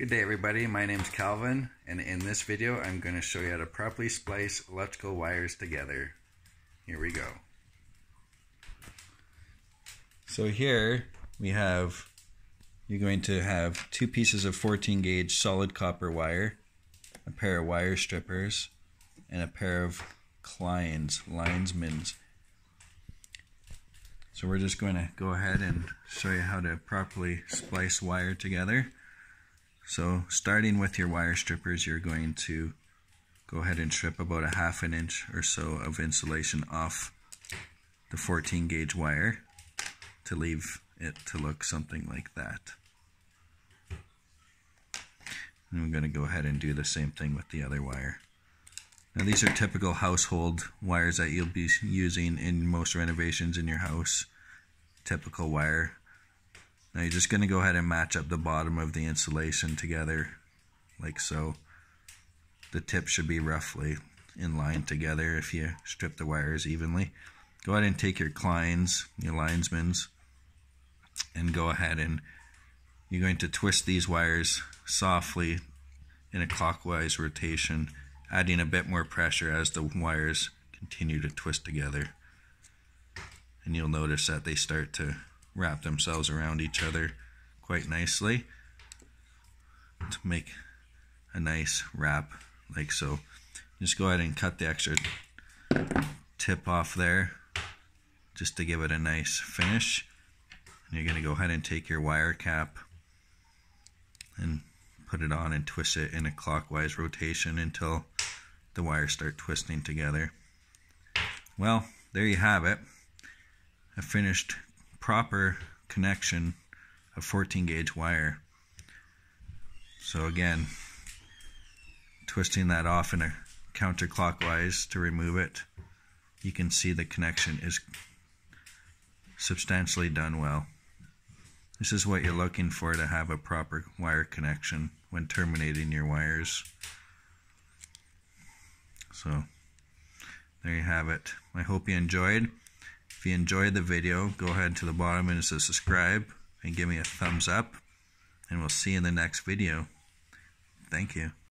Good day everybody, my name is Calvin and in this video I'm going to show you how to properly splice electrical wires together. Here we go. So here we have, you're going to have two pieces of 14 gauge solid copper wire, a pair of wire strippers, and a pair of Kleins, linesmans. So we're just going to go ahead and show you how to properly splice wire together. So starting with your wire strippers, you're going to go ahead and strip about a half an inch or so of insulation off the 14 gauge wire to leave it to look something like that. And we're going to go ahead and do the same thing with the other wire. Now these are typical household wires that you'll be using in most renovations in your house. Typical wire now you're just going to go ahead and match up the bottom of the insulation together like so. The tip should be roughly in line together if you strip the wires evenly. Go ahead and take your Kleins, your linesmans, and go ahead and you're going to twist these wires softly in a clockwise rotation, adding a bit more pressure as the wires continue to twist together. And you'll notice that they start to wrap themselves around each other quite nicely to make a nice wrap like so. Just go ahead and cut the extra tip off there just to give it a nice finish. And you're going to go ahead and take your wire cap and put it on and twist it in a clockwise rotation until the wires start twisting together. Well, there you have it. A finished proper connection of 14 gauge wire. So again, twisting that off in a counterclockwise to remove it, you can see the connection is substantially done well. This is what you're looking for to have a proper wire connection when terminating your wires. So, there you have it. I hope you enjoyed. If you enjoyed the video, go ahead to the bottom and it says subscribe and give me a thumbs up. And we'll see you in the next video. Thank you.